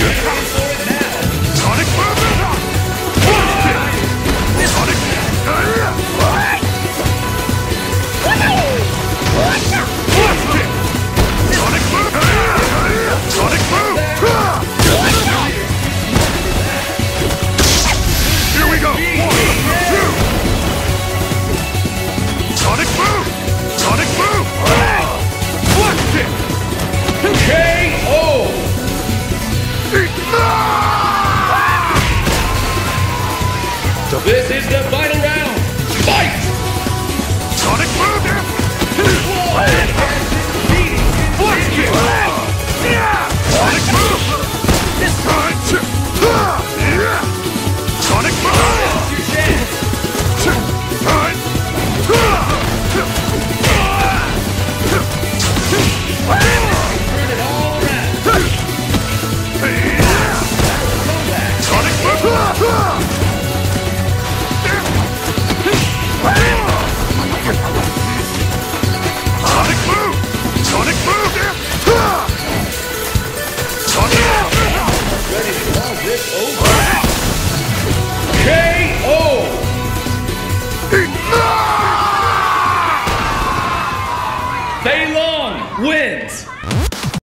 Yeah. This is the KO! They long wins!